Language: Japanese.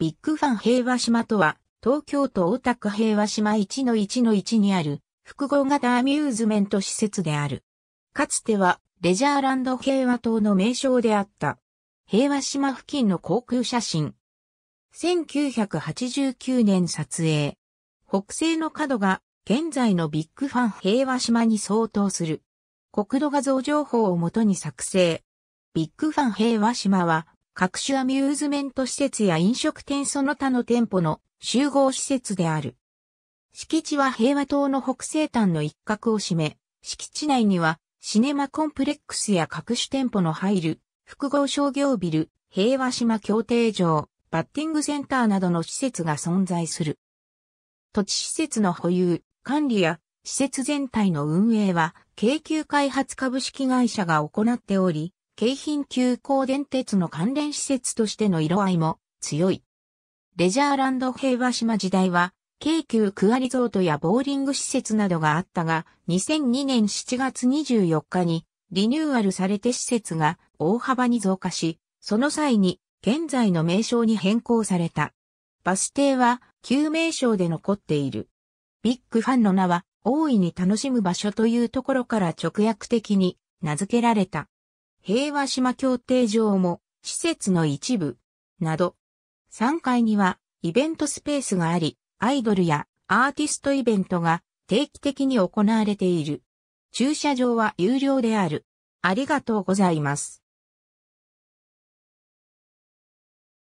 ビッグファン平和島とは、東京都大田区平和島1-1-1にある複合型アミューズメント施設である。かつてはレジャーランド平和島の名称であった。平和島付近の航空写真。1989年撮影。北西の角が現在のビッグファン平和島に相当する。国土画像情報をもとに作成。ビッグファン平和島は各種アミューズメント施設や飲食店その他の店舗の集合施設である。敷地は平和島の北西端の一角を占め、敷地内にはシネマコンプレックスや各種店舗の入る複合商業ビル、平和島協定場、バッティングセンターなどの施設が存在する。土地施設の保有、管理や施設全体の運営は、京急開発株式会社が行っており、京浜急行電鉄の関連施設としての色合いも強い。レジャーランド平和島時代は、京急クアリゾートやボーリング施設などがあったが、2002年7月24日にリニューアルされて施設が大幅に増加し、その際に現在の名称に変更された。バス停は旧名称で残っている。ビッグファンの名は大いに楽しむ場所というところから直訳的に名付けられた。平和島協定場も施設の一部など、3階にはイベントスペースがあり、アイドルやアーティストイベントが定期的に行われている。駐車場は有料である。ありがとうございます。